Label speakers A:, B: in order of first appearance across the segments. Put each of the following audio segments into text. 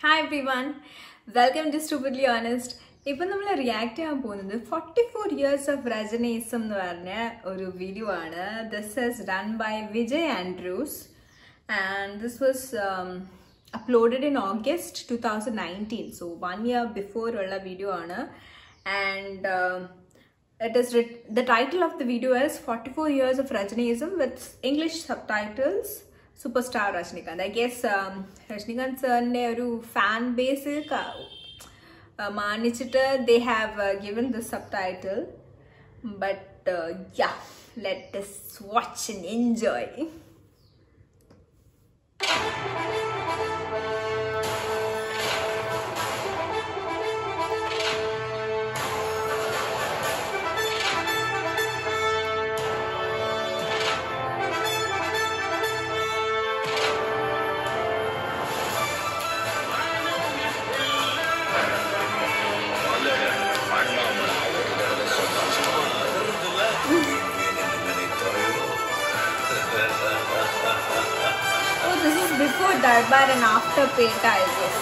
A: hi everyone welcome to stupidly honest ഇപ്പം നമ്മൾ react ചെയ്യാൻ പോകുന്നത് forty four years of Rajinism എന്ന് പറഞ്ഞ ഒരു വീഡിയോ ആണ് this is done by Vijay Andrews and this was uploaded in August two thousand nineteen so one year before ഉള്ള video ആണ് and it is writ- the title of the video is 44 years of Rajiniism with English subtitles Superstar Rajnikant. I guess um, Rajnikant സാറിന്റെ ഒരു fan base മാനിച്ചിട്ട് they have given the subtitle but yeah let us watch before Darbar and after Peta, I guess.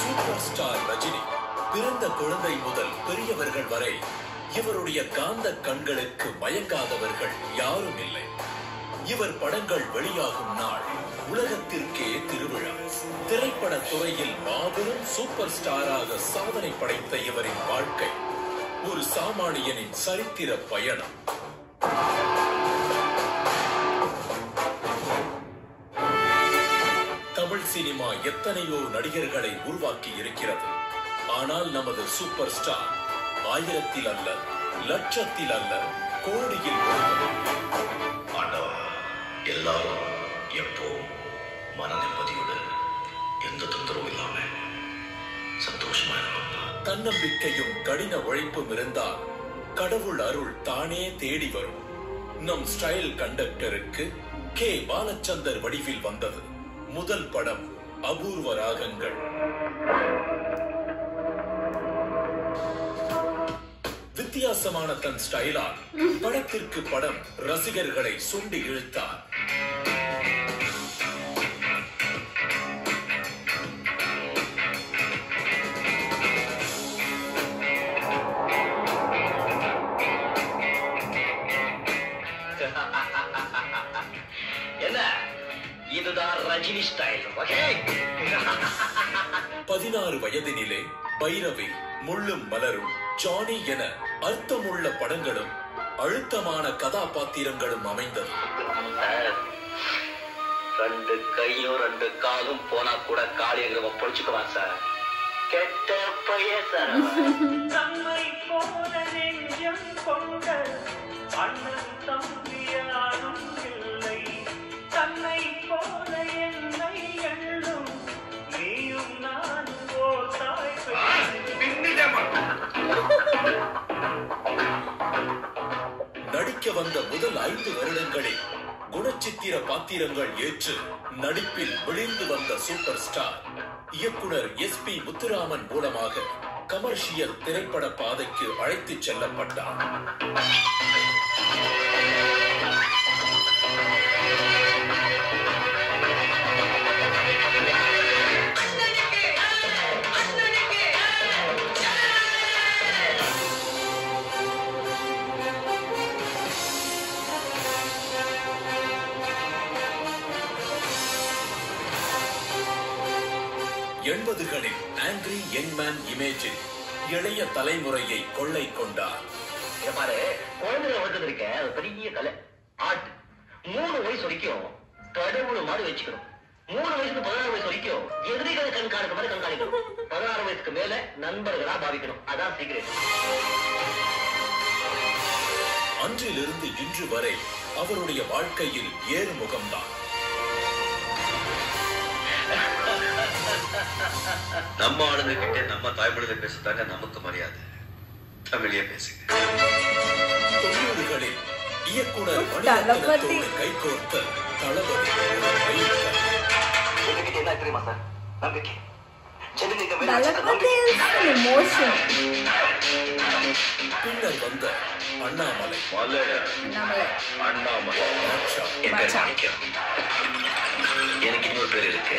B: Super star Rajini பிறந்த குழந்தை முதல் பெரியவர்கள் வரை இவருடைய காந்த கண்களுக்கு மயங்காதவர்கள் யாரும் இல்லை. இவர் படங்கள் வெளியாகும் நாள் உலகத்திற்கே திருவிழா. திரைப்பட துறையில் மாபெரும் சூப்பர் ஸ்டாராக சாதனை படைத்த இவரின் வாழ்க்கை. ஒரு சாமானியனின் சரித்திர பயணம். தமிழ் சினிமா எத்தனையோ நடிகர்களை உருவாக்கி இருக்கிறது. ஆனால் நமது சூப்பர் ஸ்டார் ஆயிரத்தில் அல்ல லட்சத்தில் அல்ல கோடியில்
C: எல்லாரும் எப்போ மன நிம்மதியோடு எந்த தொந்தரவும் இல்லாம சந்தோஷமா
B: தன்னம்பிக்கையும் கடின உழைப்பும் இருந்தால் கடவுள் அருள் தானே தேடி வரும். நம் ஸ்டைல் கண்டக்டருக்கு கே. பாலச்சந்தர் வடிவில் வந்தது. முதல் படம் அபூர்வ ராகங்கள். வித்தியாசமான தன் ஸ்டைலால் படத்திற்கு படம் ரசிகர்களை சுண்டி இழுத்தார். வயதினிலே பைரவி முள்ளும் மலரும் ஜானி என அர்த்தமுள்ள படங்களும் அழுத்தமான கதாபாத்திரங்களும் அமைந்தது.
C: ரெண்டு கையும் ரெண்டு காலும் போனா கூட காளியங்கிறவன் பொழிச்சுக்குவான் சார். கெட்ட பைய சார்.
D: தம்மை போல நெஞ்சம் கொண்ட
B: குணச்சித்திர பாத்திரங்கள் ஏற்று நடிப்பில் விழிந்து வந்த சூப்பர் ஸ்டார் இயக்குனர் எஸ் பி முத்துராமன் மூலமாக கமர்ஷியல் திரைப்பட பாதைக்கு அழைத்துச் செல்லப்பட்டார் எண்பதுகளில் ஆங்கிரி யங் மேன் இமேஜில் இளைய தலைமுறையை கொள்ளை கொண்டார்.
C: பாரு குழந்தைகளை அது பெரிய கலை. ஆர்ட் மூணு வயசு வரைக்கும் கடவுள் மாதிரி வச்சுக்கணும். மூணு வயசுக்கு பதினாறு வயசு வரைக்கும் எதிரிகளை கண்காணிக்க மாதிரி கண்காணிக்கணும். பதினாறு வயசுக்கு மேல நண்பர்களா பாவிக்கணும். அதான் சீக்கிரம்
B: அன்றிலிருந்து இன்று வரை அவருடைய வாழ்க்கையில் ஏறுமுகம்தான்.
E: நம்ம ஆளுங்க கிட்ட நம்ம தாய்மொழியில பேசுறதாங்க நமக்கு மரியாதை. தமிழே பேசுங்க.
B: தொண்ணூறுகளில் இயக்குனர் கைகோர்த்த தளபதி.
C: தெரியுமா சார்? நம்பிக்கை.
B: பின்னர் வந்த அண்ணாமலை.
C: அண்ணாமலை. எனக்கு இன்னொரு பேர் இருக்கு.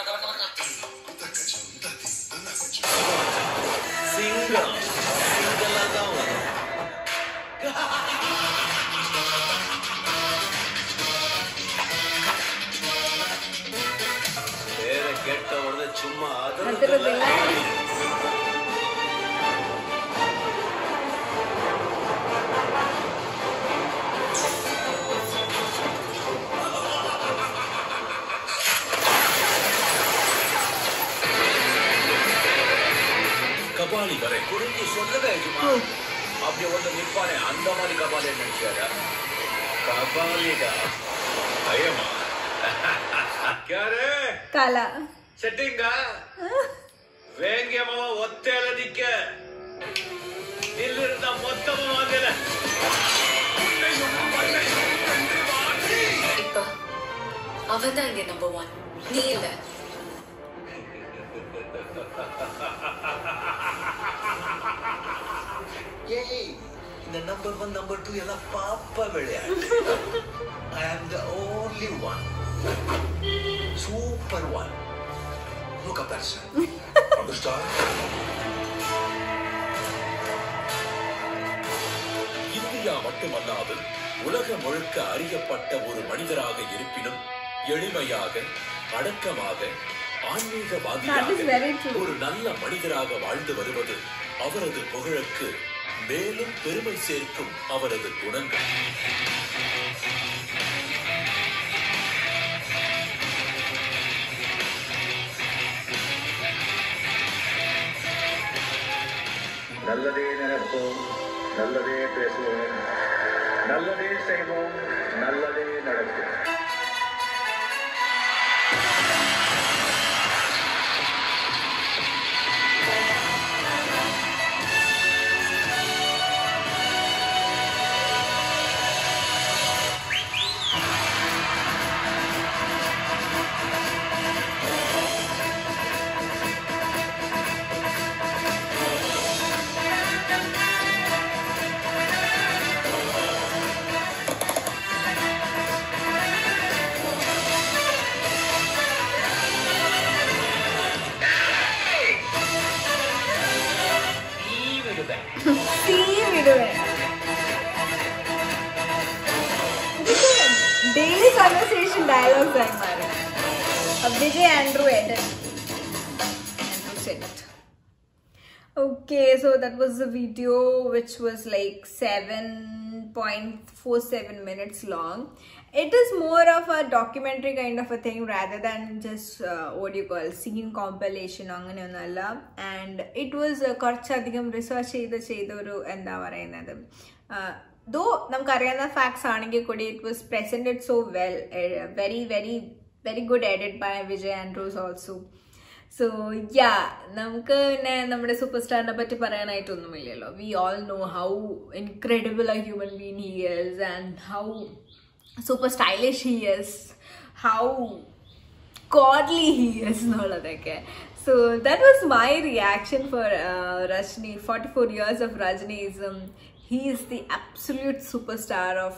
E: சிங்கம் சும்மா
A: அதிரதில்ல
E: அப்படி ஒன்று நிற்பானே அந்த மாதிரி கபாலே நினைச்சாரா கபாலிடா
B: பயமா
E: யாரு
A: കല
E: செட்டிங்க வேங்கியமாவ ஒத்தையில நிக்க நில்லிருந்த மொத்தமா வாங்கல
F: இப்ப அவன் தான் இங்க நம்பர் ஒன் நீ இல்ல
E: நம்பர் ஒன் நம்பர் டூ எல்லாம் பாப்ப விளையாட்டு. I am the only one super one no comparison understand
B: India மட்டுமல்லாது உலகம் முழுக்க அறியப்பட்ட ஒரு மனிதராக இருப்பினும் எளிமையாக அடக்கமாக ஆன்மீகவாதியாக. ஒரு நல்ல மனிதராக வாழ்ந்து வருவது அவரது புகழுக்கு மேலும் பெருமை சேர்க்கும் அவரது குணங்கள்.
G: நல்லதே நினைப்போம் நல்லதே பேசுவோம் நல்லதே செய்வோம் நல்லதே நடக்கும்.
A: ഡെയിലി കൺവെർസേഷൻ ഡയലോഗ്സ് ആയി മാറി Vijay Andrew Eden Andrew said it. Okay, so that was the video which was like 7.47 minutes long. It is more of a documentary kind of a thing rather than just uh, what do you call scene compilation അങ്ങനെയൊന്നുമല്ല and it was കുറച്ചധികം research ചെയ്ത് ചെയ്ത oru എന്താ പറയുന്നത് ദോ നമുക്കറിയാവുന്ന facts ആണെങ്കിൽ കൂടി it was presented so well very very very good edit by Vijay Andrews also so yeah നമുക്ക് പിന്നെ നമ്മുടെ സൂപ്പർ സ്റ്റാറിനെ പറ്റി പറയാനായിട്ടൊന്നുമില്ലല്ലോ we all know how incredible a human being he is and how super stylish he is how godly he is എന്നുള്ളതൊക്കെ so that was my reaction for uh, Rajni 44 years of Rajniism he is the absolute superstar of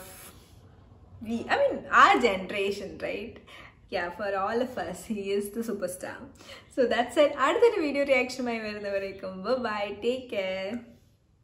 A: we I mean our generation right yeah for all of us he is the superstar so that's it അടുത്തൊരു video റിയാക്ഷനുമായി bye bye take care